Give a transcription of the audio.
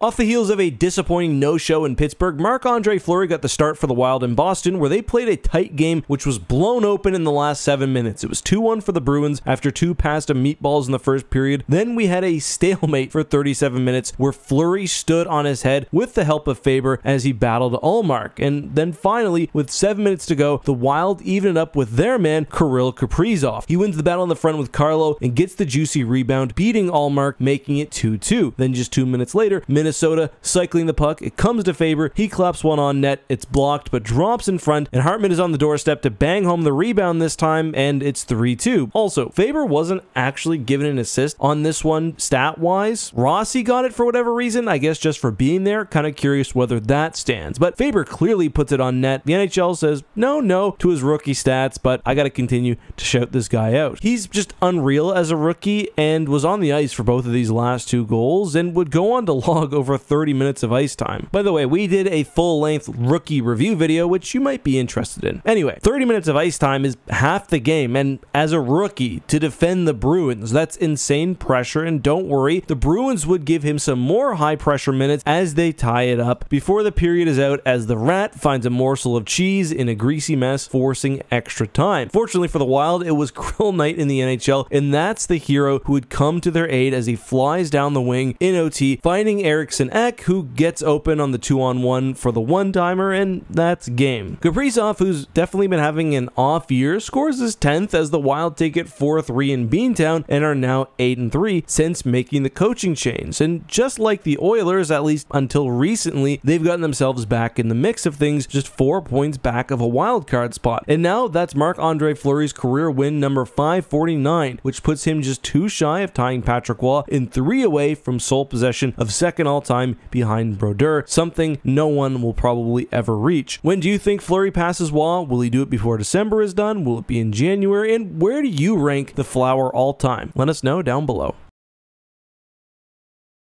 Off the heels of a disappointing no-show in Pittsburgh, Marc-Andre Fleury got the start for the Wild in Boston, where they played a tight game which was blown open in the last seven minutes. It was 2-1 for the Bruins after two pasta meatballs in the first period. Then we had a stalemate for 37 minutes where Fleury stood on his head with the help of Faber as he battled Ullmark. And then finally, with seven minutes to go, the Wild evened up with their man, Kirill Kaprizov. He wins the battle in the front with Carlo and gets the juicy rebound, beating Ullmark, making it 2-2. Then just two minutes later, Minnesota cycling the puck. It comes to Faber. He claps one on net. It's blocked, but drops in front, and Hartman is on the doorstep to bang home the rebound this time, and it's 3 2. Also, Faber wasn't actually given an assist on this one stat wise. Rossi got it for whatever reason, I guess just for being there. Kind of curious whether that stands. But Faber clearly puts it on net. The NHL says no, no to his rookie stats, but I got to continue to shout this guy out. He's just unreal as a rookie and was on the ice for both of these last two goals and would go on to log over 30 minutes of ice time. By the way, we did a full length rookie review video, which you might be interested in. Anyway, 30 minutes of ice time is half the game, and as a rookie to defend the Bruins, that's insane pressure. And don't worry, the Bruins would give him some more high pressure minutes as they tie it up before the period is out, as the rat finds a morsel of cheese in a greasy mess, forcing extra time. Fortunately for the Wild, it was Krill Knight in the NHL, and that's the hero who would come to their aid as he flies down the wing in OT, finding Eriksson Ek, who gets open on the two on one for the one timer, and that's game. Kaprizov, who's definitely been having an off year, scores his 10th as the Wild take it 4 3 in Beantown and are now 8 and 3 since making the coaching change. And just like the Oilers, at least until recently, they've gotten themselves back in the mix of things, just four points back of a wild card spot. And now that's Marc Andre Fleury's career win number 549, which puts him just two shy of tying Patrick Roy and three away from sole possession of second all time behind Brodeur, something no one will probably ever reach. When do you think Fleury passes Roy? Will he do it before December is done? Will it be in January? And where do you rank the flower all time? Let us know down below.